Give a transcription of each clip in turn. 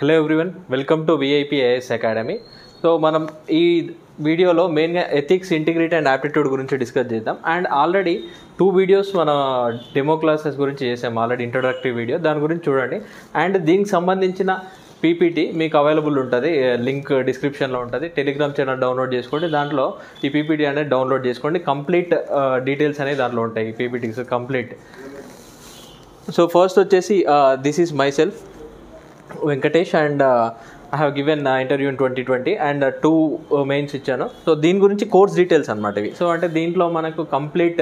Hello everyone welcome to VIP academy so మనం ఈ వీడియోలో మెయిన్గా ఎథిక్స్ ఇంటిగ్రిటీ అండ్ యాప్టిట్యూడ్ గురించి డిస్కస్ చేద్దాం. అండ్ ఆల్రెడీ టూ వీడియోస్ మన డెమో క్లాసెస్ గురించి చేసాం. ఆల్రెడీ ఇంట్రొడక్టరీ వీడియో దాని గురించి చూడండి. అండ్ దీనికి సంబంధించిన పీపీటీ మీకు అవైలబుల్ ఉంటుంది. లింక్ డిస్క్రిప్షన్లో ఉంటుంది. టెలిగ్రామ్ ఛానల్ డౌన్లోడ్ చేసుకోండి. దాంట్లో ఈ పీపీటీ అనేది డౌన్లోడ్ చేసుకోండి. కంప్లీట్ డీటెయిల్స్ అనేవి దాంట్లో ఉంటాయి. ఈ పీపీటీస్ కంప్లీట్ సో ఫస్ట్ వచ్చేసి this is myself Venkatesh and I have given interview in twenty twenty and two mains ఇచ్చాను. సో దీని గురించి కోర్స్ డీటెయిల్స్ అనమాట ఇవి. సో అంటే దీంట్లో మనకు complete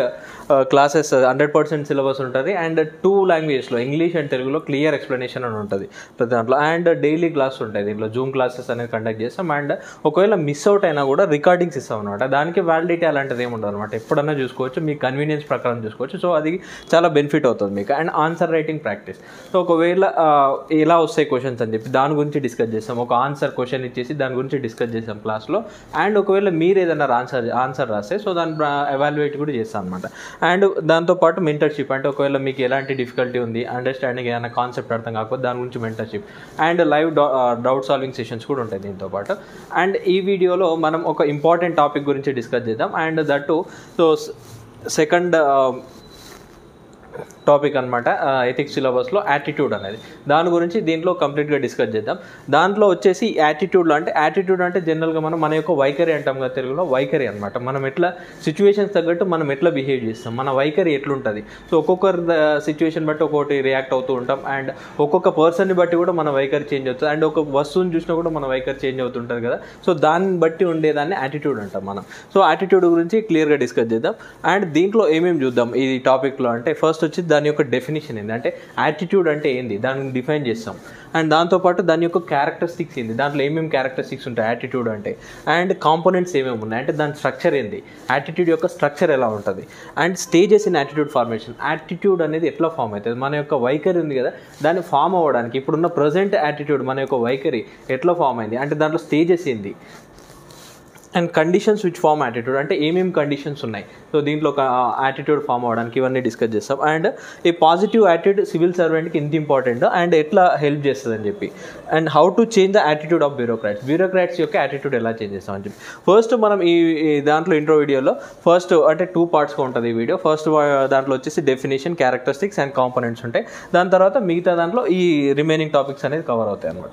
classes hundred percent syllabus ఉంటుంది అండ్ టూ లాంగ్వేజెస్లో ఇంగ్లీష్ అండ్ తెలుగులో క్లియర్ ఎక్స్ప్లెనేషన్ అని ఉంటుంది. ప్రతి దాంట్లో అండ్ డైలీ క్లాస్ ఉంటాయి. దీంట్లో జూమ్ క్లాసెస్ అనేది కండక్ట్ చేస్తాం అండ్ uh, ఒకవేళ మిస్ అవుట్ అయినా కూడా రికార్డింగ్స్ ఇస్తాం అనమాట దానికి వ్యాలిడిటీ అలాంటిది ఏమి ఉండదు అనమాట ఎప్పుడన్నా చూసుకోవచ్చు మీ కన్వీనియన్స్ ప్రకారం చూసుకోవచ్చు. సో అది చాలా బెనిఫిట్ అవుతుంది మీకు. And answer writing practice so ఒకవేళ uh, ఎలా వస్తాయి క్వశ్చన్స్ అని చెప్పి దాని గురించి డిస్కస్ చేస్తాం. ఒక ఆన్సర్ క్వశ్చన్ ఇచ్చేసి దాని గురించి డిస్కస్ చేసాం క్లాస్లో అండ్ ఒకవేళ మీరు ఏదైనా ఆన్సర్ ఆన్సర్ రాస్తే సో దాన్ని ఎవాల్యుయేట్ కూడా చేస్తాం అనమాట అండ్ దాంతోపాటు మెంటర్షిప్ అంటే ఒకవేళ మీకు ఎలాంటి డిఫికల్టీ ఉంది అండర్స్టాండింగ్ ఏదైనా కాన్సెప్ట్ అర్థం కాకపోతే దాని గురించి mentorship and live doubt solving sessions కూడా ఉంటాయి దీంతో పాటు. అండ్ ఈ వీడియోలో మనం ఒక ఇంపార్టెంట్ టాపిక్ గురించి డిస్కస్ చేద్దాం. And that so second topic అనమాట ఎథిక్స్ సిలబస్లో యాటిట్యూడ్ అనేది. దాని గురించి దీంట్లో కంప్లీట్గా డిస్కస్ చేద్దాం. దాంట్లో వచ్చేసి యాటిట్యూడ్లో అంటే యాటిట్యూడ్ అంటే జనరల్గా మనం మన యొక్క వైఖరి అంటాం కదా తెలుగులో వైఖరి అనమాట మనం ఎట్లా సిచ్యువేషన్స్ తగ్గట్టు మనం ఎట్లా బిహేవ్ చేస్తాం మన వైఖరి ఎట్లుంటుంది. సో ఒక్కొక్కరి సిచ్యువేషన్ బట్టి ఒక్కొక్కటి రియాక్ట్ అవుతూ ఉంటాం అండ్ ఒక్కొక్క పర్సన్ని బట్టి కూడా మన వైఖరి చేంజ్ అవుతుంది. అండ్ ఒక వస్తువుని చూసినా కూడా మన వైఖరి చేంజ్ అవుతుంటుంది కదా. సో దాన్ని బట్టి ఉండేదాన్ని యాటిట్యూడ్ అంటాం మనం. సో యాటిట్యూడ్ గురించి క్లియర్గా డిస్కస్ చేద్దాం. అండ్ దీంట్లో ఏమేమి చూద్దాం ఈ టాపిక్లో అంటే ఫస్ట్ వచ్చి దాని యొక్క డెఫినేషన్ ఏంది? అంటే యాటిట్యూడ్ అంటే ఏంది? దాన్ని డిఫైన్ చేస్తాం. అండ్ దాంతోపాటు దాని యొక్క క్యారెక్టరిస్టిక్స్ ఏంది? దాంట్లో ఏమేమి క్యారెక్టరిస్టిక్స్ ఉంటాయి? యాటిట్యూడ్ అంటే. అండ్ కాంపోనెంట్స్ ఏమేమి ఉన్నాయి? అంటే దాని స్ట్రక్చర్ ఏంది? యాటిట్యూడ్ యొక్క స్ట్రక్చర్ ఎలా ఉంటుంది? And stages in attitude formation attitude అనేది ఎట్లా ఫామ్ అవుతుంది? మన యొక్క వైఖరి ఉంది కదా? దాన్ని ఫామ్ అవ్వడానికి ఇప్పుడున్న ప్రజెంట్ యాటిట్యూడ్ మన యొక్క వైఖరి ఎట్లా ఫామ్ అయింది? అంటే దాంట్లో స్టేజెస్ ఏంది? And conditions which form attitude అంటే ఏమేమి కండిషన్స్ ఉన్నాయి. సో దీంట్లో ఒక యాటిట్యూడ్ ఫామ్ అవ్వడానికి ఇవన్నీ డిస్కస్ చేస్తాం. అండ్ ఈ పాజిటివ్ యాటిట్యూడ్ సివిల్ సర్వెంట్కి ఇంత ఇంపార్టెంట్ అండ్ ఎట్లా హెల్ప్ చేస్తుంది అని చెప్పి. And how to change the attitude of bureaucrats. Bureaucrats యొక్క యాటిట్యూడ్ ఎలా చేంజ్ చేస్తాం అని చెప్పి. ఫస్ట్ మనం ఈ దాంట్లో ఇంట్రో వీడియోలో ఫస్ట్ అంటే టూ పార్ట్స్గా ఉంటుంది ఈ వీడియో. ఫస్ట్ దాంట్లో వచ్చేసి డెఫినేషన్ క్యారెక్టరిస్టిక్స్ అండ్ కాంపోనెంట్స్ ఉంటాయి. దాని తర్వాత మిగతా దాంట్లో ఈ రిమైనింగ్ టాపిక్స్ అనేది కవర్ అవుతాయి అనమాట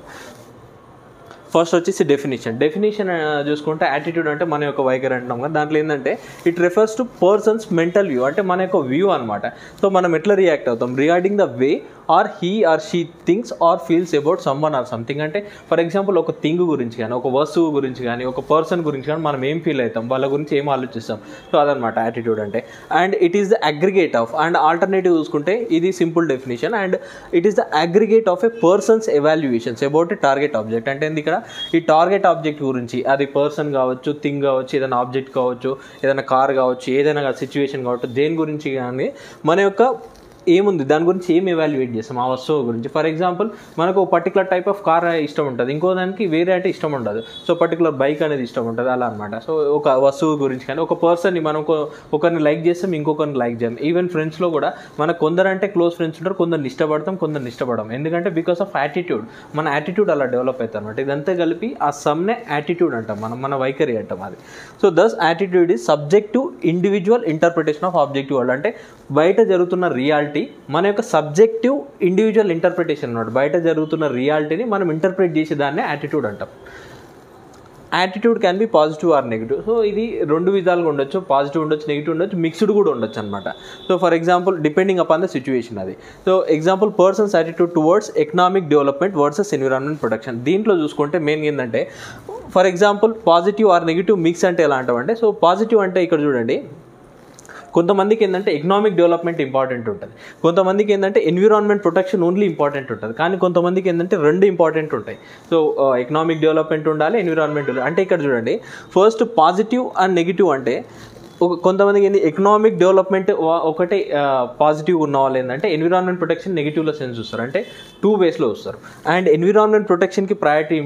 ఫస్ట్ వచ్చేసి డెఫినేషన్ డెఫినేషన్ చూసుకుంటే యాటిట్యూడ్ అంటే మన యొక్క వైఖరి అంటున్నాం కదా. దాంట్లో ఏంటంటే it refers to persons mental view అంటే మన యొక్క వ్యూ అనమాట సో మనం ఎట్లా రియాక్ట్ అవుతాం? Regarding the way or he or she things or feels about someone or something అంటే ఫర్ ఎగ్జాంపుల్ ఒక థింగ్ గురించి కానీ ఒక వస్తువు గురించి కానీ ఒక పర్సన్ గురించి కానీ మనం ఏం ఫీల్ అవుతాం? వాళ్ళ గురించి ఏం ఆలోచిస్తాం? సో అదనమాట యాటిట్యూడ్ అంటే. And it is the aggregate of and alternative చూసుకుంటే ఇది simple definition and it is the aggregate of a persons evaluations about a target object అంటే ఇక్కడ? ఈ టార్గెట్ ఆబ్జెక్ట్ గురించి అది పర్సన్ కావచ్చు థింగ్ కావచ్చు ఏదైనా ఆబ్జెక్ట్ కావచ్చు ఏదైనా కార్ కావచ్చు ఏదైనా సిచ్యువేషన్ కావచ్చు దేని గురించి కానీ మన యొక్క ఏముంది? దాని గురించి ఏం ఎవాల్యుయేట్ చేస్తాం? ఆ వస్తువు గురించి. ఫర్ ఎగ్జాంపుల్ మనకు ఒక పర్టికులర్ టైప్ ఆఫ్ కార్ ఇష్టం ఉంటుంది. ఇంకో దానికి వేరే అంటే ఇష్టం ఉండదు. సో పర్టికులర్ బైక్ అనేది ఇష్టం ఉంటుంది. అలా అనమాట సో ఒక వస్తువు గురించి కానీ ఒక పర్సన్ని మనం ఒకరిని లైక్ చేస్తాం ఇంకొకరిని లైక్ చేయం. ఈవెన్ ఫ్రెండ్స్లో కూడా మనకు కొందరు అంటే క్లోజ్ ఫ్రెండ్స్ ఉంటారు కొందరిని ఇష్టపడతాం కొందరిని ఇష్టపడడం ఎందుకంటే బికాస్ ఆఫ్ యాటిట్యూడ్ మన యాటిట్యూడ్ అలా డెవలప్ అవుతుంది అనమాట ఇదంతా కలిపి ఆ సమ్నే యాటిట్యూడ్ అంటాం మనం మన వైఖరి అంటాం అది. So thus attitude is subject to individual interpretation of objective world అంటే బయట జరుగుతున్న రియాలిటీ మన యొక్క సబ్జెక్టివ్ ఇండివిజువల్ ఇంటర్ప్రిటేషన్ అనమాట బయట జరుగుతున్న రియాలిటీని మనం ఇంటర్ప్రిట్ చేసే దాన్నే యాటిట్యూడ్ అంటాం. Attitude can be positive or negative so ఇది రెండు విధాలుగా ఉండొచ్చు. పాజిటివ్ ఉండొచ్చు నెగిటివ్ ఉండొచ్చు. మిక్స్డ్ కూడా ఉండొచ్చు అనమాట so for example depending upon the situation అది. So example persons attitude towards economic development versus environment protection దీంట్లో చూసుకుంటే మెయిన్ ఏంటంటే for example positive or negative mix అంటే ఎలా అంటామంటే సో పాజిటివ్ అంటే ఇక్కడ చూడండి కొంతమందికి ఏంటంటే ఎకనామిక్ డెవలప్మెంట్ ఇంపార్టెంట్ ఉంటుంది. కొంతమందికి ఏంటంటే ఎన్విరాన్మెంట్ ప్రొటెక్షన్ ఓన్లీ ఇంపార్టెంట్ ఉంటుంది. కానీ కొంతమందికి ఏంటంటే రెండు ఇంపార్టెంట్ ఉంటాయి. సో ఎకనామిక్ డెవలప్మెంట్ ఉండాలి ఎన్విరాన్మెంట్ అంటే ఇక్కడ చూడండి ఫస్ట్ పాజిటివ్ అండ్ నెగిటివ్ అంటే కొంతమందికి ఏంది ఎకనామిక్ డెవలప్మెంట్ ఒకటే పాజిటివ్ ఉన్న వాళ్ళు ఏంటంటే ఎన్విరాన్మెంట్ ప్రొటెక్షన్ నెగిటివ్లో సెన్స్ చూస్తారు. అంటే టూ వేస్లో వస్తారు అండ్ ఎన్విరాన్మెంట్ ప్రొటెక్షన్కి ప్రయారిటీ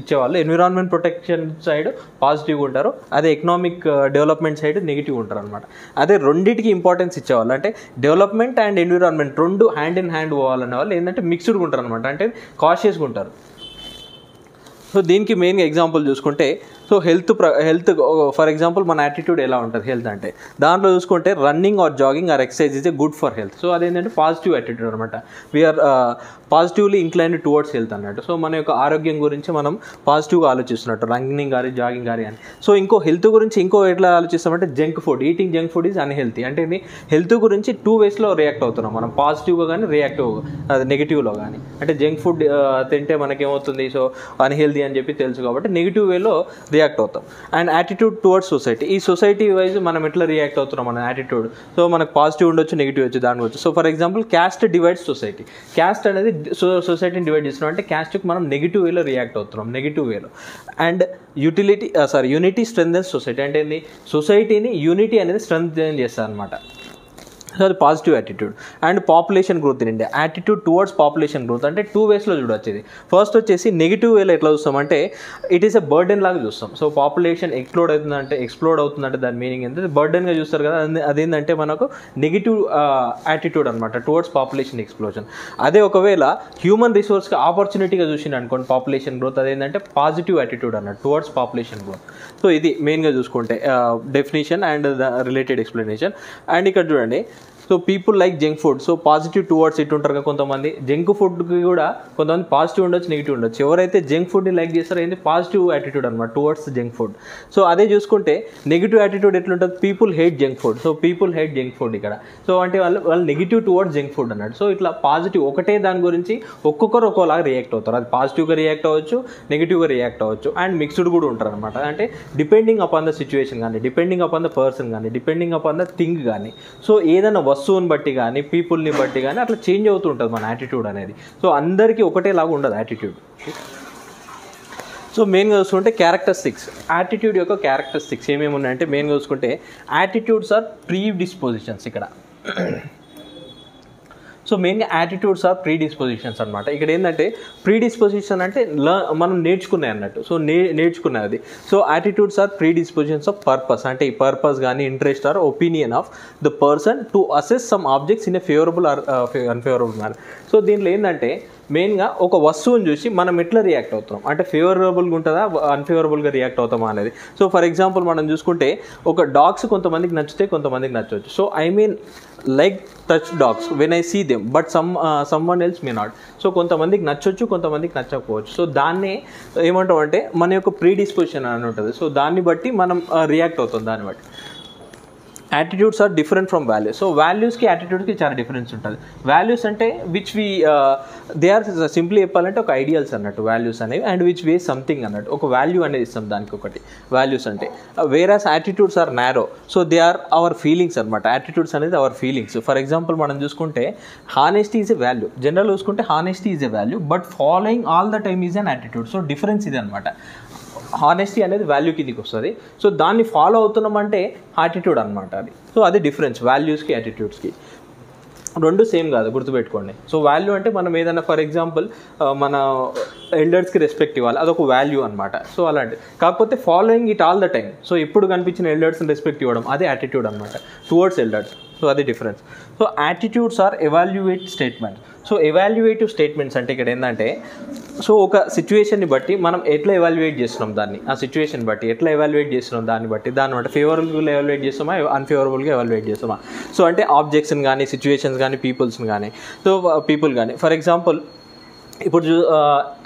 ఇచ్చేవాళ్ళు ఎన్విరాన్మెంట్ ప్రొటెక్షన్ సైడ్ పాజిటివ్గా ఉంటారు. అదే ఎకనామిక్ డెవలప్మెంట్ సైడ్ నెగిటివ్ ఉంటారు అనమాట అదే రెండింటికి ఇంపార్టెన్స్ ఇచ్చేవాళ్ళు. అంటే డెవలప్మెంట్ అండ్ ఎన్విరాన్మెంట్ రెండు హ్యాండ్ ఇన్ హ్యాండ్ పోవాలనే వాళ్ళు ఏంటంటే మిక్స్డ్గా ఉంటారు అనమాట అంటే కాషియస్గా ఉంటారు. సో దీనికి మెయిన్గా ఎగ్జాంపుల్ చూసుకుంటే సో హెల్త్ ప్ర హెల్త్ ఫర్ ఎగ్జాంపుల్ మన యాటిట్యూడ్ ఎలా ఉంటుంది హెల్త్ అంటే దాంట్లో చూసుకుంటే running or jogging or exercise is a good for health. So అదేంటంటే పాజిటివ్ యాటిట్యూడ్ అనమాట we are positively inclined towards health అన్నట్టు. సో మన యొక్క ఆరోగ్యం గురించి మనం పాజిటివ్గా ఆలోచిస్తున్నట్టు రన్నింగ్ కానీ జాగింగ్ కానీ అని. సో ఇంకో హెల్త్ గురించి ఇంకో ఎట్లా ఆలోచిస్తామంటే junk food eating junk food is unhealthy అంటే హెల్త్ గురించి టూ వేస్లో రియాక్ట్ అవుతున్నాం మనం. పాజిటివ్గా కానీ రియాక్ట్ అది నెగిటివ్లో కానీ అంటే జంక్ ఫుడ్ uh, తింటే మనకేమవుతుంది? సో అన్హెల్దీ అని చెప్పి తెలుసు కాబట్టి నెగిటివ్ వేలో రియాక్ట్ అవుతాం. అండ్ యాటిట్యూడ్ టువర్డ్స్ సొసైటీ ఈ సొసైటీ వైజ్ మనం ఎట్లా రియాక్ట్ అవుతున్నాం మన యాటిట్యూడ్ సో మనకు పాజిటివ్ ఉండొచ్చు నెగిటివ్ వచ్చి దాని గురించి. So for example caste divides society caste అనేది సో సొసైటీని డివైడ్ చేస్తున్నాం. అంటే క్యాస్ట్కి మనం నెగిటివ్ వేలో రియాక్ట్ అవుతున్నాం. నెగిటివ్ వేలో and utility sorry unity strength society అంటే ఏంది? సొసైటీని యూనిటీ అనేది స్ట్రెంగ్ చేస్తారు అనమాట సో అది positive attitude and population growth in India attitude towards population growth అంటే టూ వేస్లో చూడొచ్చు ఇది. ఫస్ట్ వచ్చేసి నెగిటివ్ వేలో ఎట్లా చూస్తామంటే ఇట్ ఈస్ ఎ బర్డెన్ లాగా చూస్తాం. సో పాపులేషన్ ఎక్స్ప్లోడ్ అవుతుందంటే ఎక్స్ప్లోడ్ అవుతుందంటే దాని మీనింగ్ ఏంటంటే బర్డెన్గా చూస్తారు కదా అది- అదేంటంటే మనకు నెగిటివ్ యాటిట్యూడ్ అనమాట టువర్డ్స్ పాపులేషన్ ఎక్స్ప్లోజన్ అదే ఒకవేళ హ్యూమన్ రిసోర్స్కి ఆపర్చునిటీగా చూసిండు అనుకోండి పాపులేషన్ గ్రోత్ అదేంటంటే పాజిటివ్ యాటిట్యూడ్ అన్నట్టు టువర్డ్స్ పాపులేషన్ గ్రోత్ సో ఇది మెయిన్గా చూసుకుంటే definition and the related explanation and ఇక్కడ చూడండి so people like junk food so positive towards ఇటు ఉంటారు కదా కొంతమంది. జంక్ ఫుడ్కి కూడా కొంతమంది పాజిటివ్ ఉండొచ్చు నెగిటివ్ ఉండొచ్చు. ఎవరైతే జంక్ ఫుడ్ని లైక్ చేస్తారో ఏంటి పాజిటివ్ యాటిట్యూడ్ అనమాట టువర్డ్స్ జంక్ ఫుడ్ సో అదే చూసుకుంటే నెగిటివ్ యాటిట్యూడ్ ఎట్లుంటుంది? People hate junk food so people hate junk food ఇక్కడ. సో అంటే వాళ్ళు వాళ్ళు నెగిటివ్ టువర్డ్స్ జంక్ ఫుడ్ అన్నట్టు సో ఇట్లా పాజిటివ్ ఒకటే దాని గురించి ఒక్కొక్కరు ఒక్కోలాగా రియాక్ట్ అవుతారు. అది పాజిటివ్గా రియాక్ట్ అవ్వచ్చు నెగిటివ్గా రియాక్ట్ అవ్వచ్చు అండ్ మిక్స్డ్ కూడా ఉంటారు అనమాట అంటే డిపెండింగ్ అపాన్ ద సిచ్యువేషన్ కానీ డిపెండింగ్ అపాన్ ద పర్సన్ కానీ డిపెండింగ్ అపాన్ ద థింగ్ కానీ సో ఏదైనా వస్తువుని బట్టి కానీ పీపుల్ని బట్టి కానీ అట్లా చేంజ్ అవుతూ ఉంటుంది మన యాటిట్యూడ్ అనేది. సో అందరికీ ఒకటేలాగా ఉండదు యాటిట్యూడ్ సో మెయిన్గా చూసుకుంటే క్యారెక్టరిస్టిక్స్ యాటిట్యూడ్ యొక్క క్యారెక్టరిస్టిక్స్ ఏమేమి ఉన్నాయంటే మెయిన్గా చూసుకుంటే యాటిట్యూడ్స్ ఆర్ ప్రీ డిస్పోజిషన్స్ ఇక్కడ. సో మెయిన్గా యాటిట్యూడ్స్ ఆర్ ప్రీ డిస్పోజిషన్స్ అనమాట ఇక్కడ ఏంటంటే ప్రీ డిస్పోజిషన్ అంటే మనం నేర్చుకున్నాయి అన్నట్టు. సో నే నేర్చుకున్నది so attitudes are predispositions of purpose అంటే ఈ పర్పస్ కానీ interest or opinion of the person to assess some objects in a favourable or unfavourable manner so దీంట్లో ఏంటంటే మెయిన్గా ఒక వస్తువుని చూసి మనం ఎట్లా రియాక్ట్ అవుతాం అంటే ఫేవరబుల్గా ఉంటుందా? అన్ఫేవరబుల్గా రియాక్ట్ అవుతామా అనేది. సో ఫర్ ఎగ్జాంపుల్ మనం చూసుకుంటే ఒక డాగ్స్ కొంతమందికి నచ్చితే కొంతమందికి నచ్చవచ్చు. So I mean like touch dogs when I see them but some someone else may not so కొంతమందికి నచ్చొచ్చు కొంతమందికి నచ్చకపోవచ్చు. సో దాన్నే ఏమంటాం అంటే మన యొక్క ప్రీడిస్పోజిషన్ అని ఉంటుంది. సో దాన్ని బట్టి మనం uh, రియాక్ట్ అవుతాం దాన్ని బట్టి. Attitudes are different from values so వాల్యూస్కి యాటిట్యూడ్కి చాలా డిఫరెన్స్ ఉంటుంది. వాల్యూస్ అంటే which we they are simply చెప్పాలంటే ఒక ఐడియల్స్ అన్నట్టు వాల్యూస్ అనేవి అండ్ విచ్ వే సంథింగ్ అన్నట్టు. ఒక వాల్యూ అనేది ఇస్తాం దానికి ఒకటి. వాల్యూస్ అంటే whereas attitudes are narrow so they are our feelings అనమాట యాటిట్యూడ్స్ అనేది అవర్ ఫీలింగ్స్ ఫర్ ఎగ్జాంపుల్ మనం చూసుకుంటే honesty is a value general చూసుకుంటే honesty is a value but following all the time is an attitude so difference ఇది అనమాట honesty అనేది value కిందికి వస్తుంది. సో దాన్ని ఫాలో అవుతున్నామంటే యాటిట్యూడ్ అనమాట అది. సో అది డిఫరెన్స్ వాల్యూస్కి యాటిట్యూడ్స్కి రెండు సేమ్ కాదు గుర్తుపెట్టుకోండి. సో వాల్యూ అంటే మనం ఏదైనా ఫర్ ఎగ్జాంపుల్ మన ఎల్డర్స్కి రెస్పెక్ట్ ఇవ్వాలి. అదొక వాల్యూ అనమాట సో అలాంటి కాకపోతే following it all the time so ఎప్పుడు కనిపించిన ఎల్డర్స్ని రెస్పెక్ట్ ఇవ్వడం అదే యాటిట్యూడ్ అనమాట టువర్డ్స్ ఎల్డర్స్ సో అది difference so attitudes are evaluate statement so evaluative statements అంటే ఇక్కడ ఏంటంటే సో ఒక సిచ్యువేషన్ని బట్టి మనం ఎట్లా ఎవాల్యుయేట్ చేస్తున్నాం దాన్ని? ఆ సిచ్యువేషన్ బట్టి ఎట్లా ఎవాల్యుయేట్ చేస్తున్నాం దాన్ని బట్టి? దాన్ని బట్టి ఫేవరబుల్గా ఎవాల్యుయేట్ చేస్తామా అన్ఫేవరబుల్గా ఎవాల్యుయేట్ చేస్తామా సో అంటే ఆబ్జెక్ట్స్ని కానీ సిచ్యువేషన్స్ కానీ పీపుల్స్ని కానీ సో పీపుల్ కానీ ఫర్ ఎగ్జాంపుల్ ఇప్పుడు చూ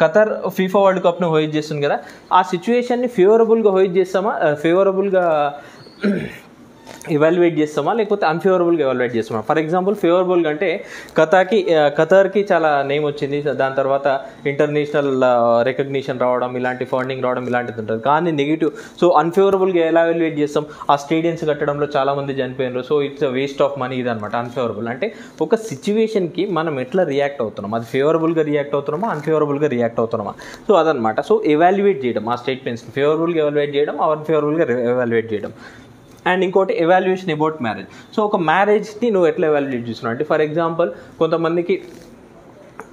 ఖతర్ ఫీఫా వరల్డ్ కప్ను హోయిట్ చేస్తుంది కదా ఆ సిచ్యువేషన్ని ఫేవరబుల్గా హోయిట్ చేస్తామా ఫేవరబుల్గా ఎవాల్యుయేట్ చేస్తామా? లేకపోతే అన్ఫేవరబుల్గా ఎవాల్యుయేట్ చేస్తామా? ఫర్ ఎగ్జాంపుల్ ఫేవరబుల్గా అంటే ఖతార్కి కథర్కి ఖతార్కి చాలా నేమ్ వచ్చింది. దాని తర్వాత ఇంటర్నేషనల్ రికగ్నిషన్ రావడం ఇలాంటి ఫండింగ్ రావడం ఇలాంటిది ఉంటుంది. కానీ నెగిటివ్ సో అన్ఫేవరబుల్గా ఎలా ఎవాల్యుయేట్ చేస్తాం? ఆ స్టేడియంస్ కట్టడంలో చాలా మంది చనిపోయినారు. So it's waste of money ఇది అనమాట అన్ఫేవరబుల్ అంటే ఒక సిచ్యువేషన్కి మనం ఎట్లా రియాక్ట్ అవుతున్నాం? అది ఫేవరబుల్గా రియాక్ట్ అవుతున్నామా? అన్ఫేవరబుల్గా రియాక్ట్ అవుతున్నామా? సో అదనమాట సో ఎవాల్యుయేట్ చేయడం ఆ స్టేట్మెంట్స్ని ఫేవరబుల్గా ఎవాల్యుయేట్ చేయడం అన్ఫేవరబుల్గా ఎవాల్యుయేట్ చేయడం. అండ్ ఇంకోటి ఎవాల్యుయేషన్ అబౌట్ మ్యారేజ్ సో ఒక మ్యారేజ్ని నువ్వు ఎట్లా ఎవాల్యుయేట్ చేస్తున్నావు? అంటే ఫర్ ఎగ్జాంపుల్ కొంతమందికి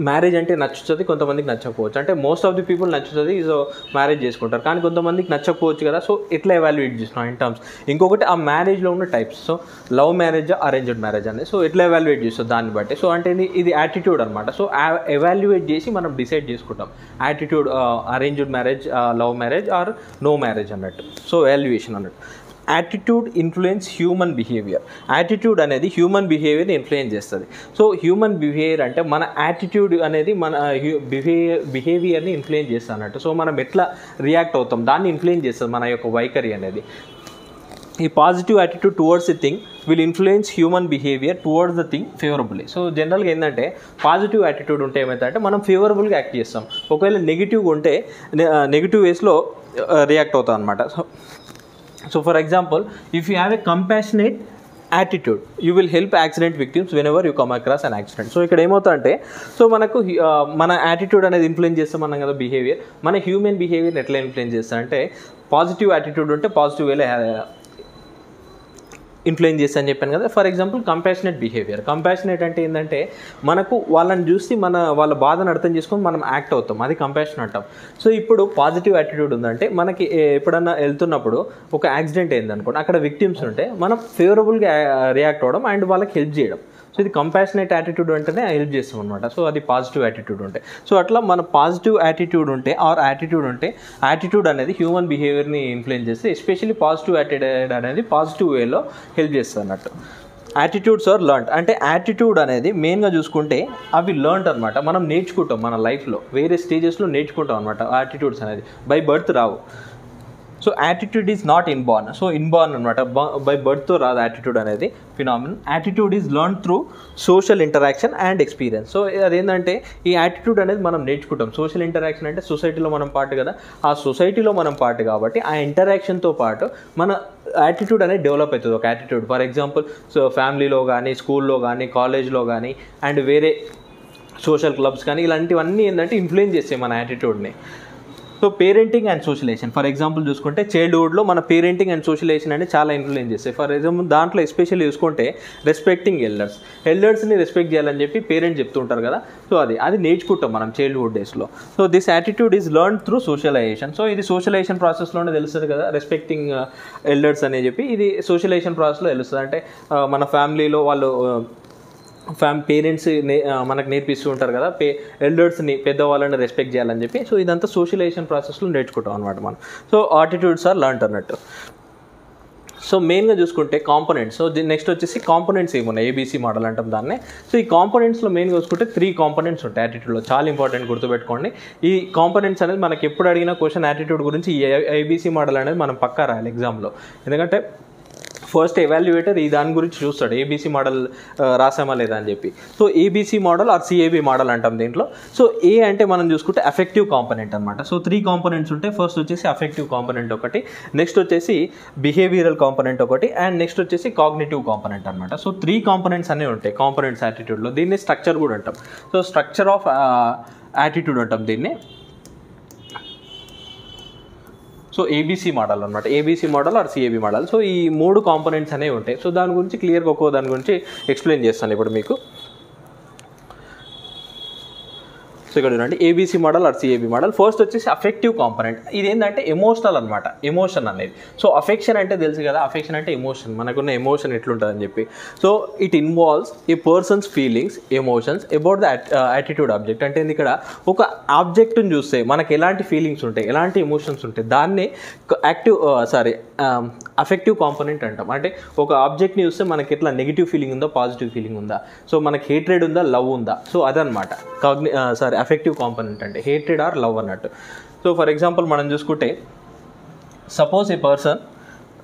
మ్యారేజ్ అంటే నచ్చుతుంది కొంతమందికి నచ్చకపోవచ్చు. అంటే మోస్ట్ ఆఫ్ ది పీపుల్ నచ్చుతుంది సో మ్యారేజ్ చేసుకుంటారు. కానీ కొంతమందికి నచ్చకపోవచ్చు కదా సో ఎట్లా ఎవాల్యుయేట్ చేస్తున్నాం ఇన్ టర్మ్స్ ఇంకొకటి ఆ మ్యారేజ్లో ఉన్న types so love marriage arranged marriage అనేది సో ఎట్లా ఎవాల్యుయేట్ చేస్తుంది దాన్ని బట్టి? సో అంటే ఇది ఇది యాటిట్యూడ్ అనమాట సో ఎవాల్యుయేట్ చేసి మనం డిసైడ్ చేసుకుంటాం. Attitude arranged marriage love marriage or no marriage అన్నట్టు. సో వాల్యుయేషన్ అన్నట్టు. Attitude influence human behaviour attitude అనేది హ్యూమన్ బిహేవియర్ని ఇన్ఫ్లుయెన్స్ చేస్తుంది. సో హ్యూమన్ బిహేవియర్ అంటే మన యాటిట్యూడ్ అనేది మన బిహేవియర్ బిహేవియర్ని ఇన్ఫ్లుయెన్స్ చేస్తుంది అన్నట్టు సో మనం ఎట్లా రియాక్ట్ అవుతాం? దాన్ని ఇన్ఫ్లుయెన్స్ చేస్తుంది మన యొక్క వైఖరి అనేది. ఈ positive attitude towards the thing will influence human behaviour towards the thing favourably so జనరల్గా ఏంటంటే పాజిటివ్ యాటిట్యూడ్ ఉంటే ఏమవుతుందంటే మనం ఫేవరబుల్గా యాక్ట్ చేస్తాం. ఒకవేళ నెగిటివ్ ఉంటే నెగిటివ్ వేస్లో రియాక్ట్ అవుతాం అనమాట so so for example if you have a compassionate attitude you will help accident victims whenever you come across an accident so ఇక్కడ ఏమవుతుందంటే సో మనకు uh, మన యాటిట్యూడ్ అనేది ఇన్ఫ్లుయెన్స్ చేస్తామన్నాం కదా బిహేవియర్ మన హ్యూమన్ బిహేవియర్ ఎట్లా ఇన్ఫ్లుయెన్స్ చేస్తా అంటే పాజిటివ్ యాటిట్యూడ్ ఉంటే పాజిటివ్ వేలే ఇన్ఫ్లుయెన్స్ చేస్తా అని చెప్పాను కదా. For example compassionate behaviour compassionate అంటే ఏంటంటే మనకు వాళ్ళని చూసి మన వాళ్ళ బాధను అర్థం చేసుకొని మనం యాక్ట్ అవుతాం. అది కంపాషన్ అంటాం. సో ఇప్పుడు పాజిటివ్ యాటిట్యూడ్ ఉందంటే మనకి ఎప్పుడన్నా వెళ్తున్నప్పుడు ఒక యాక్సిడెంట్ అయిందనుకోండి అక్కడ విక్టిమ్స్ ఉంటే మనం ఫేవరబుల్గా రియాక్ట్ అవ్వడం అండ్ వాళ్ళకి హెల్ప్ చేయడం. సో ఇది కంపాషనేట్ యాటిట్యూడ్ అంటేనే హెల్ప్ చేస్తాం అనమాట సో అది పాజిటివ్ యాటిట్యూడ్ ఉంటే. సో అట్లా మన పాజిటివ్ యాటిట్యూడ్ ఉంటే ఆర్ యాటిట్యూడ్ ఉంటే యాటిట్యూడ్ అనేది హ్యూమన్ బిహేవియర్ని ఇన్ఫ్లుయెన్స్ చేస్తే ఎస్పెషల్లీ పాజిటివ్ యాటిట్యూడ్ అనేది పాజిటివ్ వేలో హెల్ప్ చేస్తుంది అన్నట్టు యాటిట్యూడ్స్ ఆర్ లర్న్డ్ అంటే యాటిట్యూడ్ అనేది మెయిన్గా చూసుకుంటే అవి లర్న్డ్ అనమాట మనం నేర్చుకుంటాం మన లైఫ్లో వేరే స్టేజెస్లో నేర్చుకుంటాం అనమాట యాటిట్యూడ్స్ అనేది. By birth Rao. So attitude is not inborn so inborn అనమాట బై బర్త్తో రాదు యాటిట్యూడ్ అనేది phenomenon attitude is learn through social interaction and experience so అదేంటంటే ఈ యాటిట్యూడ్ అనేది మనం నేర్చుకుంటాం. సోషల్ ఇంటరాక్షన్ అంటే సొసైటీలో మనం పార్ట్ కదా. ఆ సొసైటీలో మనం పార్ట్ కాబట్టి ఆ ఇంటరాక్షన్తో పాటు మన యాటిట్యూడ్ అనేది డెవలప్ అవుతుంది. ఒక యాటిట్యూడ్ ఫర్ ఎగ్జాంపుల్ సో ఫ్యామిలీలో కానీ స్కూల్లో కానీ కాలేజ్లో కానీ అండ్ వేరే సోషల్ క్లబ్స్ కానీ ఇలాంటివన్నీ ఏంటంటే ఇన్ఫ్లుయెన్స్ చేస్తాయి మన యాటిట్యూడ్ని so parenting and socialisation for example చూసుకుంటే చైల్డ్హుడ్లో మన పేరెంటింగ్ అండ్ సోషలైజేషన్ అనేది చాలా ఇన్ఫ్లుయెన్స్ చేస్తాయి. ఫర్ ఎగ్జాంపుల్ దాంట్లో ఎస్పెషల్లీ చూసుకుంటే రెస్పెక్టింగ్ ఎల్డర్స్ ఎల్డర్స్ని రెస్పెక్ట్ చేయాలని చెప్పి పేరెంట్స్ చెప్తుంటారు కదా. సో అది అది నేర్చుకుంటాం మనం చైల్డ్హుడ్ డేస్లో so this attitude is learn through socialization so ఇది సోషలైజేషన్ ప్రాసెస్లోనే తెలుస్తుంది కదా రెస్పెక్టింగ్ ఎల్డర్స్ uh, అని చెప్పి. ఇది సోషలైజేషన్ ప్రాసెస్లో తెలుస్తుంది. అంటే uh, మన ఫ్యామిలీలో వాళ్ళు uh, ఫ్యామ్ పేరెంట్స్ నే మనకు నేర్పిస్తూ ఉంటారు కదా పే ఎల్డర్స్ని పెద్దవాళ్ళని రెస్పెక్ట్ చేయాలని చెప్పి. సో ఇదంతా సోషలైజేషన్ ప్రాసెస్లో నేర్చుకుంటాం అనమాట మనం. సో ఆటిట్యూడ్స్ ఆర్ లర్న్ అన్నట్టు. సో మెయిన్గా చూసుకుంటే కాంపోనెంట్స్. సో నెక్స్ట్ వచ్చేసి కాంపోనెంట్స్ ఏమున్నాయి? ఏబీసీ మోడల్ అంటాం దాన్ని. సో ఈ కాంపోనెంట్స్లో మెయిన్గా చూసుకుంటే త్రీ కాంపోనెంట్స్ ఉంటాయి యాటిట్యూడ్లో చాలా ఇంపార్టెంట్ గుర్తుపెట్టుకోండి. ఈ కాంపోనెంట్స్ అనేది మనకి ఎప్పుడు అడిగిన క్వశ్చన్ యాటిట్యూడ్ గురించి ఈ ఏబీసీ మోడల్ అనేది మనం పక్కా రాయాలి ఎగ్జామ్లో. ఎందుకంటే ఫస్ట్ ఎవాల్యుయేటర్ ఈ దాని గురించి చూస్తాడు. ఏబీసీ మోడల్ రాసామా లేదా అని చెప్పి. So ABC model or CAB model అంటాం దీంట్లో. సో ఏ అంటే మనం చూసుకుంటే అఫెక్టివ్ కాంపనెంట్ అనమాట సో త్రీ కాంపనెంట్స్ ఉంటాయి ఫస్ట్ వచ్చేసి అఫెక్టివ్ కాంపనెంట్ ఒకటి నెక్స్ట్ వచ్చేసి బిహేవియరల్ కాంపనెంట్ ఒకటి అండ్ నెక్స్ట్ వచ్చేసి కాగ్నేటివ్ కాంపనెంట్ అనమాట సో త్రీ కాంపనెంట్స్ అనేవి ఉంటాయి. కాంపనెంట్స్ యాటిట్యూడ్లో దీన్ని స్ట్రక్చర్ కూడా అంటాం. సో స్ట్రక్చర్ ఆఫ్ యాటిట్యూడ్ అంటాం దీన్ని. సో ఏబీసీ మోడల్ అనమాట ABC model or CAB model so ఈ మూడు కాంపోనెంట్స్ అనేవి ఉంటాయి. సో దాని గురించి క్లియర్గా ఒక్కో దాని గురించి ఎక్స్ప్లెయిన్ చేస్తాను ఇప్పుడు మీకు. సో ఇక్కడ చూడండి. A B C model or C A B model first వచ్చేసి అఫెక్టివ్ కాంపనెంట్ ఇది ఏంటంటే ఎమోషనల్ అనమాట ఎమోషన్ అనేది. సో అఫెక్షన్ అంటే తెలుసు కదా. అఫెక్షన్ అంటే ఎమోషన్ మనకున్న ఎమోషన్ ఎట్లుంటుందని చెప్పి. So it involves a person's feelings emotions about the attitude object అంటే ఇక్కడ? ఒక ఆబ్జెక్ట్ని చూస్తే మనకి ఎలాంటి ఫీలింగ్స్ ఉంటాయి? ఎలాంటి ఎమోషన్స్ ఉంటాయి? దాన్ని active sorry Um, affective component అంటాం. అంటే ఒక ఆబ్జెక్ట్ని చూస్తే మనకి ఎట్లా నెగిటివ్ ఫీలింగ్ ఉందా పాజిటివ్ ఫీలింగ్ ఉందా? సో మనకి హేట్రెడ్ ఉందా లవ్ ఉందా? సో అదనమాట కాగ్ని సారీ అఫెక్టివ్ కాంపోనెంట్ అంటే హేట్రేడ్ ఆర్ లవ్ అన్నట్టు. సో ఫర్ ఎగ్జాంపుల్ మనం చూసుకుంటే suppose a person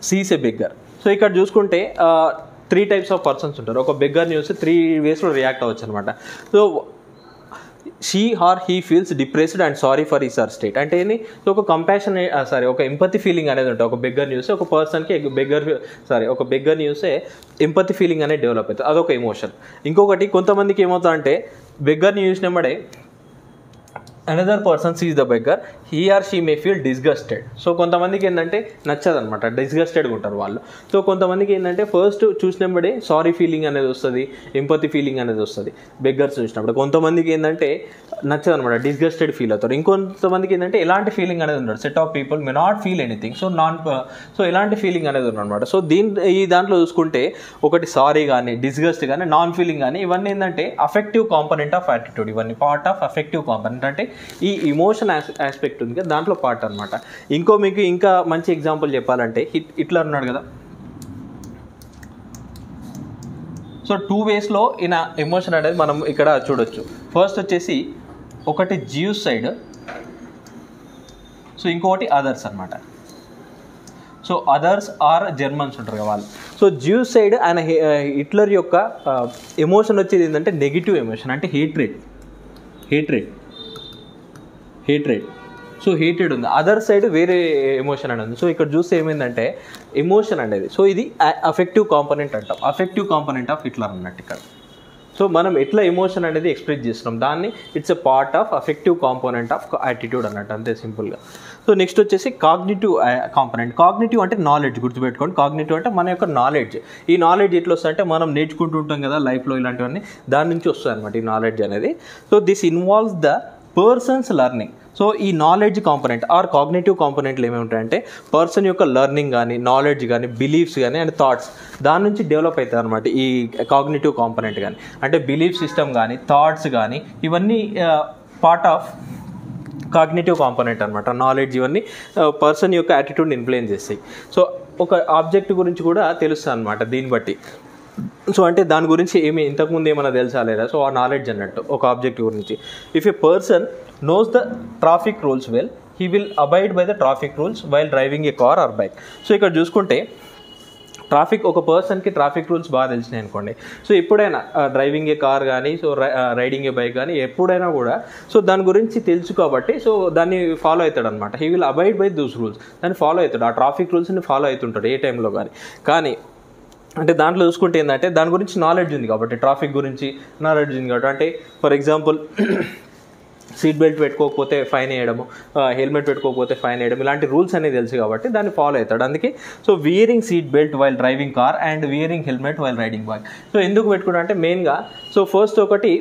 sees a beggar so ఇక్కడ చూసుకుంటే త్రీ టైప్స్ ఆఫ్ పర్సన్స్ ఉంటారు. ఒక బెగ్గర్ని చూస్తే త్రీ వేస్లో రియాక్ట్ అవ్వచ్చు అనమాట so she or he feels depressed and sorry for his or state అంటే ఏంది? ఒక కంపాషన్ సారీ ఒక ఎంపతి ఫీలింగ్ అనేది ఉంటుంది. ఒక బెగ్గర్ న్యూస్ ఒక పర్సన్కి బెగ్గర్ సారీ ఒక బెగ్గర్ న్యూసే ఎంపతి ఫీలింగ్ అనేది డెవలప్ అవుతుంది. అదొక ఎమోషన్ ఇంకొకటి కొంతమందికి ఏమవుతా అంటే న్యూస్ చూసినప్పుడే another person sees the beggar he or she may feel disgusted so కొంతమందికి ఏంటంటే నచ్చదు అనమాట డిస్గస్టెడ్గా ఉంటారు వాళ్ళు. సో కొంతమందికి ఏంటంటే ఫస్ట్ చూసినప్పుడే సారీ ఫీలింగ్ అనేది వస్తుంది ఎంపతి ఫీలింగ్ అనేది వస్తుంది బెగ్గర్స్ చూసినప్పుడు. కొంతమందికి ఏంటంటే నచ్చదు అనమాట డిస్గస్టెడ్ ఫీల్ అవుతారు. ఇంకొంతమందికి ఏంటంటే ఎలాంటి ఫీలింగ్ అనేది ఉండదు. Set of people may not feel anything so non so ఎలాంటి ఫీలింగ్ అనేది అనమాట సో దీని ఈ దాంట్లో చూసుకుంటే ఒకటి సారీ కానీ డిస్గస్ట్ కానీ నాన్ ఫీలింగ్ కానీ ఇవన్నీ ఏంటంటే అఫెక్టివ్ కాంపనెంట్ ఆఫ్ యాటిట్యూడ్ ఇవన్నీ పార్ట్ ఆఫ్ అఫెక్టివ్ కాంపనెంట్ అంటే ఈ ఇమోషన్ ఆస్పెక్ట్ ఉంది కదా దాంట్లో పార్ట్ అనమాట ఇంకో మీకు ఇంకా మంచి ఎగ్జాంపుల్ చెప్పాలంటే హిట్ హిట్లర్ ఉన్నాడు కదా. సో టూ వేస్లో ఈయన ఎమోషన్ అనేది మనం ఇక్కడ చూడొచ్చు. ఫస్ట్ వచ్చేసి ఒకటి జియూస్ సైడ్ సో ఇంకొకటి అదర్స్ అనమాట సో అదర్స్ ఆర్ జర్మన్స్ ఉంటారు కదా వాళ్ళు. సో జ్యూస్ సైడ్ ఆయన హిట్లర్ యొక్క ఎమోషన్ వచ్చేది ఏంటంటే నెగిటివ్ ఎమోషన్ అంటే hatred hatred hatred so hated ఉంది. అదర్ సైడ్ వేరే ఎమోషన్ అని ఉంది. సో ఇక్కడ చూస్తే ఏమైందంటే ఎమోషన్ అనేది. సో ఇది అఫెక్టివ్ కాంపనెంట్ అంటాం. అఫెక్టివ్ కాంపనెంట్ ఆఫ్ హిట్లర్ అన్నట్టు ఇక్కడ. సో మనం ఎట్లా ఎమోషన్ అనేది ఎక్స్ప్రెస్ చేస్తున్నాం? దాన్ని it's a part of affective component of attitude అన్నట్టు అంతే సింపుల్గా సో నెక్స్ట్ వచ్చేసి కాగ్నిటివ్ కాంపోనెంట్ కాగ్నిటివ్ అంటే నాలెడ్జ్ గుర్తుపెట్టుకోండి. కాగ్నిటివ్ అంటే మన యొక్క నాలెడ్జ్ ఈ నాలెడ్జ్ ఎట్లా వస్తుంది అంటే మనం నేర్చుకుంటూ ఉంటాం కదా లైఫ్లో ఇలాంటివన్నీ దాని నుంచి వస్తుంది అనమాట ఈ నాలెడ్జ్ అనేది. So this involves the person's learning so ఈ నాలెడ్జ్ కాంపనెంట్ ఆర్ కాగ్నేటివ్ కాంపనెంట్లు ఏమి ఉంటాయంటే పర్సన్ యొక్క లర్నింగ్ కానీ నాలెడ్జ్ కానీ బిలీఫ్స్ కానీ అండ్ థాట్స్ దాని నుంచి డెవలప్ అవుతుంది అనమాట ఈ కాగ్నేటివ్ కాంపోనెంట్ కానీ అంటే బిలీఫ్ సిస్టమ్ కానీ థాట్స్ కానీ ఇవన్నీ పార్ట్ ఆఫ్ కాగ్నేటివ్ కాంపోనెంట్ అనమాట నాలెడ్జ్ ఇవన్నీ పర్సన్ యొక్క యాటిట్యూడ్ని ఇన్ఫ్లుయెన్స్ చేస్తాయి. సో ఒక ఆబ్జెక్ట్ గురించి కూడా తెలుస్తుంది అనమాట దీన్ని బట్టి. సో అంటే దాని గురించి ఏమి ఇంతకుముందు ఏమైనా తెలుసా లేదా? సో ఆ నాలెడ్జ్ అన్నట్టు ఒక ఆబ్జెక్ట్ గురించి. If a person knows the traffic rules well he will abide by the traffic rules while driving a car or bike so ఇక్కడ చూసుకుంటే ట్రాఫిక్ ఒక పర్సన్కి ట్రాఫిక్ రూల్స్ బాగా తెలిసినాయి అనుకోండి. సో ఎప్పుడైనా డ్రైవింగ్ ఏ కార్ కానీ సో రైడింగ్ ఏ బైక్ కానీ ఎప్పుడైనా కూడా సో దాని గురించి తెలుసు కాబట్టి సో దాన్ని ఫాలో అవుతాడు అనమాట he will abide by those rules దాన్ని ఫాలో అవుతాడు. ఆ ట్రాఫిక్ రూల్స్ని ఫాలో అవుతుంటాడు ఏ టైంలో కానీ కానీ అంటే దాంట్లో చూసుకుంటే ఏంటంటే దాని గురించి నాలెడ్జ్ ఉంది కాబట్టి ట్రాఫిక్ గురించి నాలెడ్జ్ ఉంది కాబట్టి. అంటే ఫర్ ఎగ్జాంపుల్ సీట్ బెల్ట్ పెట్టుకోకపోతే ఫైన్ వేయడము హెల్మెట్ పెట్టుకోకపోతే ఫైన్ వేయడం ఇలాంటి రూల్స్ అనేది తెలుసు కాబట్టి దాన్ని ఫాలో అవుతాడు అందుకే so wearing seat belt while driving car and wearing helmet while riding bike so ఎందుకు పెట్టుకుంటా అంటే మెయిన్గా సో ఫస్ట్ ఒకటి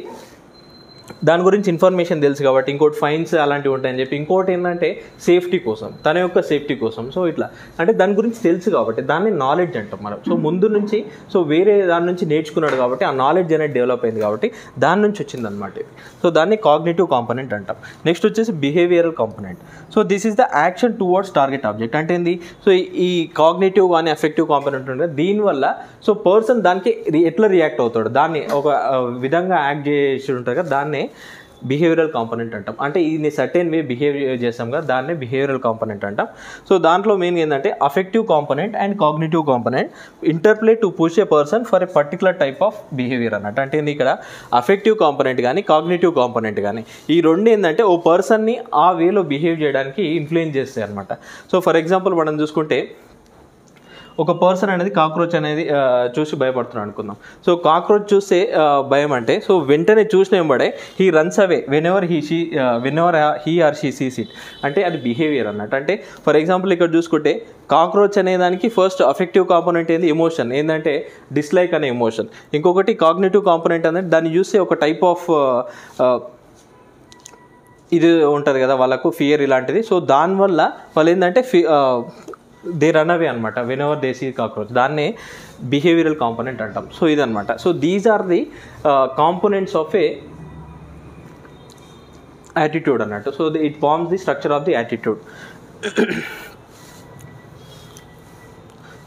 దాని గురించి ఇన్ఫర్మేషన్ తెలుసు కాబట్టి ఇంకోటి ఫైన్స్ అలాంటివి ఉంటాయని చెప్పి ఇంకోటి ఏంటంటే సేఫ్టీ కోసం తన యొక్క సేఫ్టీ కోసం. సో ఇట్లా. అంటే దాని గురించి తెలుసు కాబట్టి దాన్ని నాలెడ్జ్ అంటాం మనం. సో ముందు నుంచి సో వేరే దాని నుంచి నేర్చుకున్నాడు కాబట్టి ఆ నాలెడ్జ్ అనేది డెవలప్ అయింది కాబట్టి దాని నుంచి వచ్చింది అనమాట ఇది. సో దాన్ని కాగ్నేటివ్ కాంపనెంట్ అంటాం. నెక్స్ట్ వచ్చేసి behavioural component so this is the action towards target object అంటే ఏంది? సో ఈ కాగ్నేటివ్ కానీ ఎఫెక్టివ్ కాంపనెంట్ ఉంటుంది దీనివల్ల సో పర్సన్ దానికి రి- ఎట్లా రియాక్ట్ అవుతాడు? దాన్ని ఒక విధంగా యాక్ట్ చేసి ఉంటుంది కదా దాన్ని బిహేవియరల్ కాంపనెంట్ అంటాం. అంటే ఇది సర్టెన్ వే బిహేవ్ చేస్తాం కదా దాన్నే బిహేవియరల్ కాంపనెంట్ అంటాం. సో దాంట్లో మెయిన్ ఏంటంటే affective component and cognitive component interplay to push a person for a particular type of behaviour అన్నట్టు. అంటే ఇక్కడ? అఫెక్టివ్ కాంపనెంట్ కానీ కాగ్నేటివ్ కాంపనెంట్ కానీ ఈ రెండు ఏంటంటే ఓ పర్సన్ని ఆ వేలో బిహేవ్ చేయడానికి ఇన్ఫ్లుయెన్స్ చేస్తాయి అనమాట సో ఫర్ ఎగ్జాంపుల్ మనం చూసుకుంటే ఒక పర్సన్ అనేది కాక్రోచ్ అనేది చూసి భయపడుతున్నాడు అనుకుందాం. సో కాక్రోచ్ చూస్తే భయం అంటే సో వెంటనే చూసిన వెంబడే he runs away whenever he she whenever he or she sees it అంటే అది బిహేవియర్ అన్నట్టు. అంటే ఫర్ ఎగ్జాంపుల్ ఇక్కడ చూసుకుంటే కాక్రోచ్ అనే దానికి ఫస్ట్ అఫెక్టివ్ కాంపోనెంట్ ఏంది? ఎమోషన్ ఏంటంటే డిస్లైక్ అనే ఎమోషన్ ఇంకొకటి కాగ్నేటివ్ కాంపోనెంట్ అనేది దాన్ని చూస్తే ఒక టైప్ ఆఫ్ ఇది ఉంటుంది కదా వాళ్ళకు ఫియర్ ఇలాంటిది. సో దానివల్ల వాళ్ళు ఏంటంటే ఫి దే రన్ అవే అనమాట when ever they see cockroach దాన్నే బిహేవియరల్ కాంపోనెంట్ అంటాం. సో ఇదనమాట so these are the components of a attitude అన్నట్టు. So it forms the structure of the attitude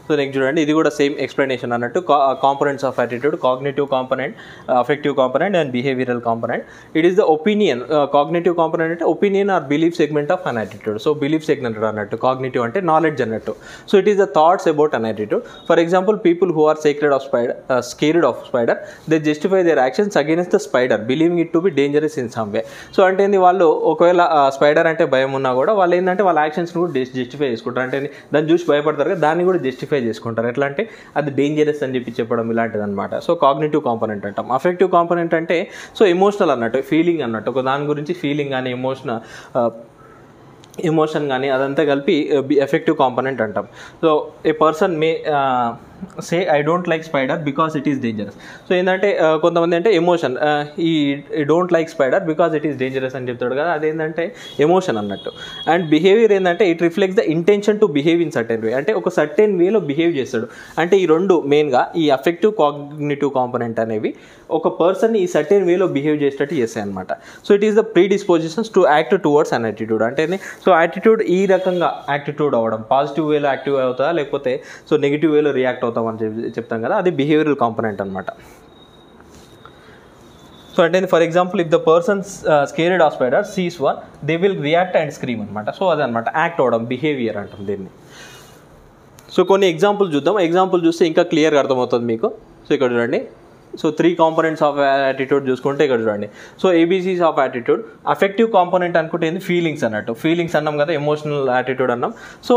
so next చూడండి. ఇది కూడా సేమ్ ఎక్స్ప్లెనేషన్ అన్నట్టు. Components of attitude cognitive component affective component and behavioural component. It is the opinion cognitive component అంటే opinion or belief segment of an attitude so belief segment అన్నట్టు. Cognitive అంటే knowledge అన్నట్టు. So it is the thoughts about an attitude for example people who are sacred of spider scared of spider they justify their actions against the spider believing it to be dangerous in some way so అంటే ఏంది వాళ్ళు ఒకవేళ spider అంటే భయం ఉన్నా కూడా వాళ్ళు ఏంటంటే వాళ్ళ యాక్షన్స్ కూడా జస్టిఫై చేసుకుంటారు. అంటే దాన్ని చూసి భయపడతారు కదా దాన్ని కూడా జస్టిఫై క్లాసిఫై చేసుకుంటారు. ఎట్లా అంటే అది డేంజరస్ అని చెప్పి చెప్పడం ఇలాంటిది అనమాట సో కాగ్నిటివ్ కాంపోనెంట్ అంటాం. అఫెక్టివ్ కాంపోనెంట్ అంటే సో ఎమోషనల్ అన్నట్టు ఫీలింగ్ అన్నట్టు ఒక దాని గురించి ఫీలింగ్ కానీ ఎమోషనల్ ఎమోషన్ కానీ అదంతా కలిపి uh, ఎఫెక్టివ్ కాంపోనెంట్ అంటాం. So a person may say I don't like spider because it is dangerous so ఏంటంటే కొంతమంది అంటే ఎమోషన్ ఈ don't like spider because it is dangerous అని చెప్తాడు కదా అదేంటంటే ఎమోషన్ అన్నట్టు. అండ్ బిహేవియర్ ఏంటంటే it reflects the intention to behave in certain way అంటే ఒక సర్టెన్ వేలో బిహేవ్ చేస్తాడు. అంటే ఈ రెండు మెయిన్గా ఈ అఫెక్టివ్ కాగ్నిటివ్ కాంపోనెంట్ అనేవి ఒక పర్సన్ ఈ సర్టెన్ వేలో బిహేవ్ చేసేటట్టు చేస్తాయి అనమాట so it is the predispositions to act towards an attitude అంటే సో యాటిట్యూడ్ ఈ రకంగా యాటిట్యూడ్ అవ్వడం. పాజిటివ్ వేలో యాక్టివ్ అవుతుందా? లేకపోతే సో నెగిటివ్ వేలో రియాక్ట్ అవుతాం అని చెప్పి చెప్తాం కదా అది బిహేవియరల్ కాంపనెంట్ అనమాట సో అంటే for example if the person's scared of spider sees one they will react and scream అనమాట సో అదనమాట యాక్ట్ అవ్వడం బిహేవియర్ అంటాం దీన్ని. సో కొన్ని ఎగ్జాంపుల్ చూద్దాం. ఎగ్జాంపుల్ చూస్తే ఇంకా క్లియర్గా అర్థమవుతుంది మీకు. సో ఇక్కడ చూడండి. So three components of attitude చూసుకుంటే ఇక్కడ చూడండి. So ABCs of attitude affective component అనుకుంటే ఏంది? ఫీలింగ్స్ అన్నట్టు. ఫీలింగ్స్ అన్నాం కదా ఎమోషనల్ యాటిట్యూడ్ అన్నాం. So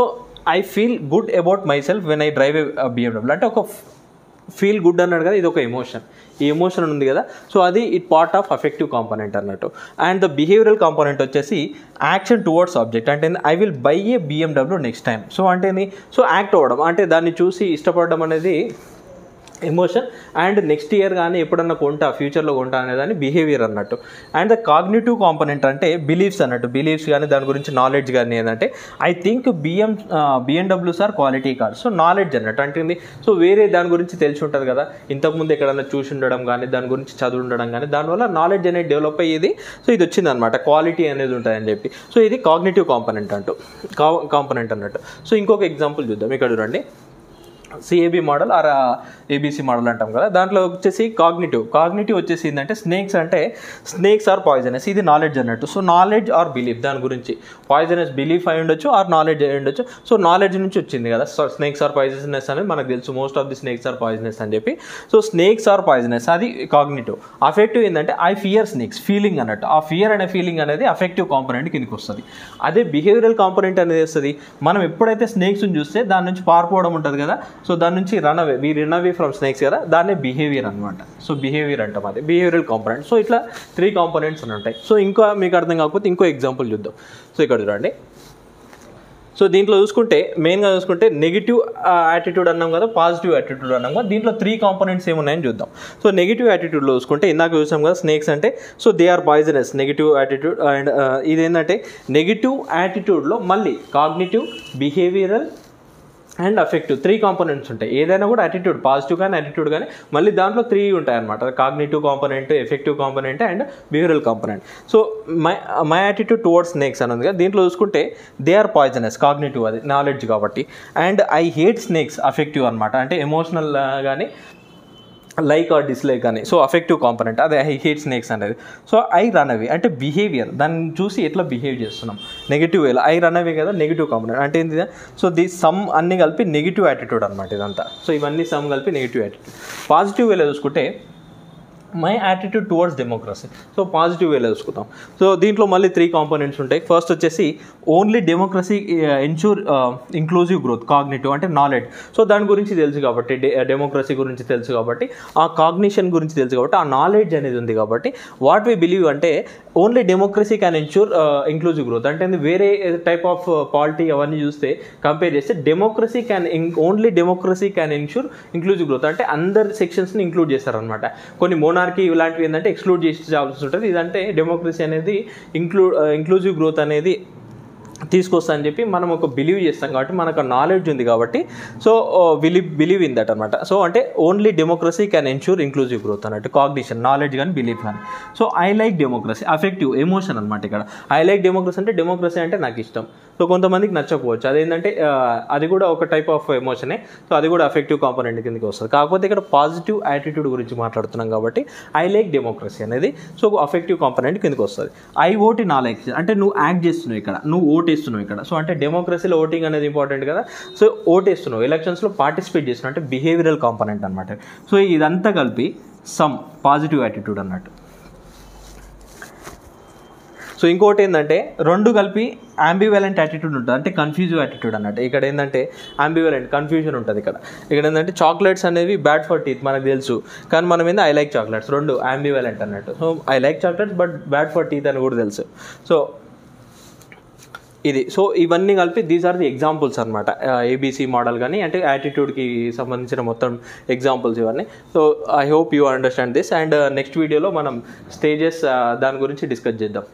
I feel good about myself when I drive BMW అంటే ఒక ఫీల్ గుడ్ అన్నాడు కదా ఇది ఒక ఎమోషన్ ఈ ఎమోషన్ ఉంది కదా సో అది it part of affective component అన్నట్టు. అండ్ ద బిహేవియరల్ కాంపోనెంట్ వచ్చేసి యాక్షన్ టువర్డ్స్ ఆబ్జెక్ట్ అంటే I will buy a BMW next time so అంటే ఏంది? సో యాక్ట్ అవ్వడం. అంటే దాన్ని చూసి ఇష్టపడడం అనేది ఎమోషన్ అండ్ నెక్స్ట్ ఇయర్ కానీ ఎప్పుడన్నా కొంటా ఫ్యూచర్లో కొంటా అనేదాన్ని బిహేవియర్ అన్నట్టు. అండ్ ద కాగ్నిటివ్ కాంపనెంట్ అంటే బిలీఫ్స్ అన్నట్టు. బిలీఫ్స్ కానీ దాని గురించి నాలెడ్జ్ కానీ ఏంటంటే I think BM BMWs are quality car so knowledge అన్నట్టు అంటుంది. సో వేరే దాని గురించి తెలిసి ఉంటుంది కదా. ఇంతకుముందు ఎక్కడన్నా చూసి ఉండడం కానీ దాని గురించి చదువు ఉండడం కానీ దానివల్ల నాలెడ్జ్ అనేది డెవలప్ అయ్యేది. సో ఇది వచ్చిందనమాట క్వాలిటీ అనేది ఉంటుందని చెప్పి. సో ఇది కాగ్నిటివ్ కాంపనెంట్ అంటూ. కాంపనెంట్ అన్నట్టు. సో ఇంకొక ఎగ్జాంపుల్ చూద్దాం. ఇక్కడ చూడండి. CAB model or ABC model అంటాం కదా. దాంట్లో వచ్చేసి కాగ్నిటివ్ కాగ్నిటివ్ వచ్చేసి ఏంటంటే స్నేక్స్ అంటే స్నేక్స్ ఆర్ పాయిజనస్ ఇది నాలెడ్జ్ అన్నట్టు. సో నాలెడ్జ్ ఆర్ బిలీఫ్ దాని గురించి. పాయిజనస్ బిలీఫ్ అయి ఉండొచ్చు ఆర్ నాలెడ్జ్ అయి ఉండొచ్చు. సో నాలెడ్జ్ నుంచి వచ్చింది కదా. సో స్నేక్స్ ఆర్ పాయిజనస్ అనేది మనకు తెలుసు. Most of the snakes are poisonous అని చెప్పి. సో స్నేక్స్ ఆర్ పాయిజనస్ అది కాగ్నిటివ్ అఫెక్టివ్ ఏంటంటే ఐ ఫియర్ స్నేక్స్ ఫీలింగ్ అన్నట్టు. ఆ ఫియర్ అనే ఫీలింగ్ అనేది అఫెక్టివ్ కాంపోనెంట్ కిందకి వస్తుంది. అదే బిహేవియరల్ కాంపోనెంట్ అనేది వస్తుంది. మనం ఎప్పుడైతే స్నేక్స్ని చూస్తే దాని నుంచి పారిపోవడం ఉంటుంది కదా. సో దాని నుంచి run away we run away from snakes కదా దాన్నే బిహేవియర్ అనమాట సో బిహేవియర్ అంటాం అది బిహేవియరల్ కాంపోనెంట్ సో ఇట్లా త్రీ కాంపోనెంట్స్ అని ఉంటాయి. సో ఇంకా మీకు అర్థం కాకపోతే ఇంకో ఎగ్జాంపుల్ చూద్దాం. సో ఇక్కడ చూడండి. సో దీంట్లో చూసుకుంటే మెయిన్గా చూసుకుంటే నెగిటివ్ యాటిట్యూడ్ అన్నాం కదా పాజిటివ్ యాటిట్యూడ్ అన్నాం కదా దీంట్లో త్రీ కాంపోనెంట్స్ ఏమున్నాయని చూద్దాం. సో నెగిటివ్ యాటిట్యూడ్లో చూసుకుంటే ఇందాక చూసాం కదా స్నేక్స్ అంటే so they are poisonous negative attitude and ఇదేంటంటే నెగిటివ్ యాటిట్యూడ్లో మళ్ళీ cognitive behavioural and affective three components ఉంటాయి. ఏదైనా కూడా యాటిట్యూడ్ పాజిటివ్ కానీ యాటిట్యూడ్ కానీ మళ్ళీ దాంట్లో త్రీ ఉంటాయి అనమాట cognitive component effective component and behavioural component. So my my attitude towards snakes అని ఉంది కదా దీంట్లో చూసుకుంటే దే ఆర్ పాయిజనస్ కాగ్నిటివ్ అది నాలెడ్జ్ కాబట్టి. And I hate snakes affective అనమాట అంటే ఎమోషనల్ కానీ లైక్ ఆర్ డిస్లైక్ అని. సో అఫెక్టివ్ కాంపనెంట్ అదే ఐ హేట్ స్నేక్స్ అనేది. సో ఐ రన్ అవే అంటే బిహేవియర్ దాన్ని చూసి ఎట్లా బిహేవ్ చేస్తున్నాం? నెగిటివ్ వేలో ఐ రన్ అవే కదా నెగిటివ్ కాంపనెంట్ అంటే ఏంటి సో ది సమ్ అన్ని కలిపి నెగిటివ్ యాటిట్యూడ్ అనమాట ఇదంతా. సో ఇవన్నీ సమ్ కలిపి నెగిటివ్ యాటిట్యూడ్ పాజిటివ్ వేలో చూసుకుంటే my attitude towards democracy. So positive వేలో చూసుకుందాం. సో దీంట్లో మళ్ళీ త్రీ కాంపోనెంట్స్ ఉంటాయి. ఫస్ట్ వచ్చేసి only democracy ensure inclusive growth cognitive అంటే నాలెడ్జ్. సో దాని గురించి తెలుసు కాబట్టి డెమోక్రసీ గురించి తెలుసు కాబట్టి ఆ కాగ్నిషన్ గురించి తెలుసు కాబట్టి ఆ నాలెడ్జ్ అనేది ఉంది కాబట్టి వాట్ వి బిలీవ్ అంటే only democracy can ensure inclusive growth. అంటే వేరే టైప్ ఆఫ్ పాలిటీ అవన్నీ చూస్తే కంపేర్ చేస్తే democracy can only democracy can ensure inclusive growth. అంటే అందరి సెక్షన్స్ని ఇంక్లూడ్ చేస్తారనమాట కొన్ని మోనార్కీ ఇలాంటివి ఏంటంటే ఎక్స్క్లూడ్ చేసి చాల్సి ఉంటుంది. ఇదంటే డెమోక్రసీ అనేది ఇంక్లూ ఇంక్లూజివ్ గ్రోత్ అనేది తీసుకొస్తా అని చెప్పి మనం ఒక బిలీవ్ చేస్తాం కాబట్టి మనకు నాలెడ్జ్ ఉంది కాబట్టి. So believe believe in that అనమాట సో అంటే only democracy can ensure inclusive growth అన్నట్టు. కాగ్నిషన్ నాలెడ్జ్ కానీ బిలీఫ్ కానీ. So I like democracy affective emotion అనమాట ఇక్కడ. ఐ లైక్ డెమోక్రసీ అంటే డెమోక్రసీ అంటే నాకు ఇష్టం. సో కొంతమందికి నచ్చకపోవచ్చు. అదేంటంటే uh, అది కూడా ఒక టైప్ ఆఫ్ ఎమోషనే సో అది కూడా అఫెక్టివ్ కాంపోనెంట్ కిందకి వస్తుంది. కాకపోతే ఇక్కడ పాజిటివ్ యాటిట్యూడ్ గురించి మాట్లాడుతున్నాం కాబట్టి ఐ లైక్ డెమోక్రసీ అనేది. సో అఫెక్టివ్ కాంపోనెంట్ కిందకి వస్తుంది. ఐ ఓట్ ఇన్ ఆల్ అంటే నువ్వు యాక్ట్ చేస్తున్నావు ఇక్కడ. నువ్వు ఓటేస్తున్నావు ఇక్కడ. సో అంటే డెమోక్రసీలో ఓటింగ్ అనేది ఇంపార్టెంట్ కదా. సో ఓటేస్తున్నావు. ఎలక్షన్స్లో పార్టిసిపేట్ చేస్తున్నావు. అంటే బిహేవియరల్ కాంపనెంట్ అనమాట సో ఇదంతా కలిపి సమ్ పాజిటివ్ యాటిట్యూడ్ అన్నట్టు. సో ఇంకోటి ఏంటంటే రెండు కలిపి అంబివలెంట్ యాటిట్యూడ్ ఉంటుంది. అంటే కన్ఫ్యూజివ్ యాటిట్యూడ్ అన్నట్టు. ఇక్కడ ఏంటంటే అంబివలెంట్ కన్ఫ్యూజన్ ఉంటుంది ఇక్కడ. ఇక్కడ ఏంటంటే చాక్లెట్స్ అనేవి బ్యాడ్ ఫర్ టీత్ మనకు తెలుసు. కానీ మనం ఏంది ఐ లైక్ చాక్లెట్స్ రెండు అంబివలెంట్ అన్నట్టు. So I like chocolates but bad for teeth అని కూడా తెలుసు. సో ఇది. సో ఇవన్నీ కలిపి దీస్ ఆర్ ది ఎగ్జాంపుల్స్ అనమాట ఏబీసీ మోడల్ కానీ అంటే యాటిట్యూడ్కి సంబంధించిన మొత్తం ఎగ్జాంపుల్స్ ఇవన్నీ. So I hope you understand this and next వీడియోలో మనం స్టేజెస్ uh, దాని గురించి డిస్కస్ చేద్దాం.